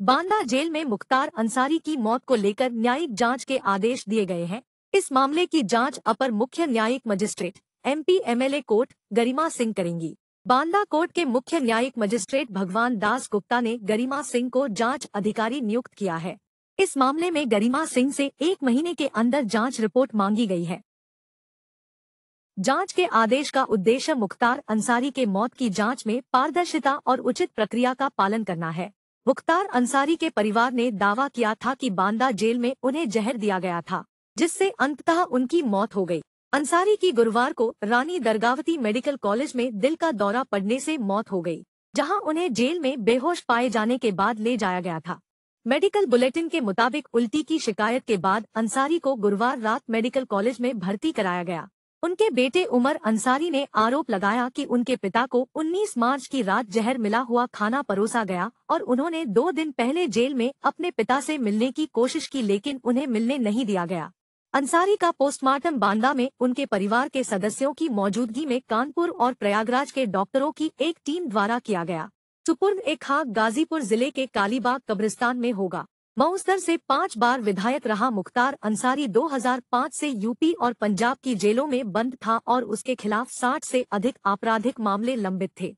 Banda jail में मुख्तार अंसारी की मौत को लेकर न्यायिक जाँच के आदेश दिए गए हैं। इस मामले की जाँच अपर मुख्य न्यायिक magistrate MP MLA court, Garima Singh करेंगी। बांदा कोर्ट के मुख्य न्यायिक मजिस्ट्रेट भगवान दास गुप्ता ने गरिमा सिंह को जाँच अधिकारी नियुक्त किया है। इस मामले में गरिमा सिंह से एक महीने के अंदर जाँच रिपोर्ट मांगी गई है। जाँच के आदेश का उद्देश्य मुख्तार अंसारी के मौत की जाँच में पारदर्शिता और उचित प्रक्रिया का पालन करना है। मुख्तार अंसारी के परिवार ने दावा किया था कि बांदा जेल में उन्हें जहर दिया गया था, जिससे अंततः उनकी मौत हो गई। अंसारी की गुरुवार को रानी दरगावती मेडिकल कॉलेज में दिल का दौरा पड़ने से मौत हो गई, जहाँ उन्हें जेल में बेहोश पाए जाने के बाद ले जाया गया था। मेडिकल बुलेटिन के मुताबिक उल्टी की शिकायत के बाद अंसारी को गुरुवार रात मेडिकल कॉलेज में भर्ती कराया गया। उनके बेटे उमर अंसारी ने आरोप लगाया कि उनके पिता को 19 मार्च की रात जहर मिला हुआ खाना परोसा गया और उन्होंने दो दिन पहले जेल में अपने पिता से मिलने की कोशिश की लेकिन उन्हें मिलने नहीं दिया गया। अंसारी का पोस्टमार्टम बांदा में उनके परिवार के सदस्यों की मौजूदगी में कानपुर और प्रयागराज के डॉक्टरों की एक टीम द्वारा किया गया। सुपुर्द एक खाक गाजीपुर ज़िले के कालीबाग कब्रिस्तान में होगा। मऊसर से पाँच बार विधायक रहा मुख्तार अंसारी। 2005 से यूपी और पंजाब की जेलों में बंद था और उसके खिलाफ 60 से अधिक आपराधिक मामले लंबित थे।